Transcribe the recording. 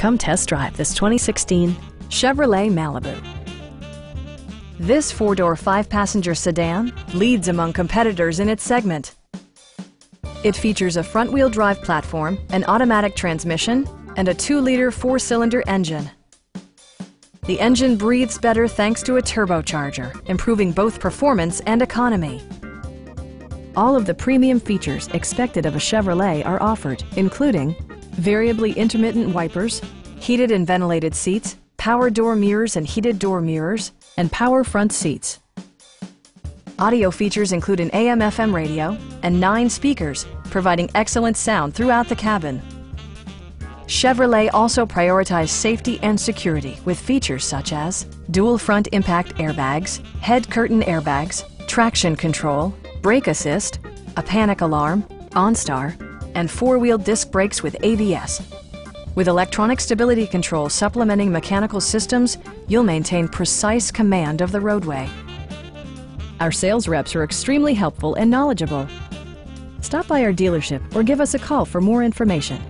Come test drive this 2016 Chevrolet Malibu. This four-door, five-passenger sedan leads among competitors in its segment. It features a front-wheel drive platform, an automatic transmission, and a 2-liter four-cylinder engine. The engine breathes better thanks to a turbocharger, improving both performance and economy. All of the premium features expected of a Chevrolet are offered, including variably intermittent wipers, heated and ventilated seats, power door mirrors and heated door mirrors, and power front seats. Audio features include an AM-FM radio and nine speakers, providing excellent sound throughout the cabin. Chevrolet also prioritized safety and security with features such as dual front impact airbags, head curtain airbags, traction control, brake assist, a panic alarm, OnStar, and four-wheel disc brakes with ABS. With electronic stability control supplementing mechanical systems, you'll maintain precise command of the roadway. Our sales reps are extremely helpful and knowledgeable. Stop by our dealership or give us a call for more information.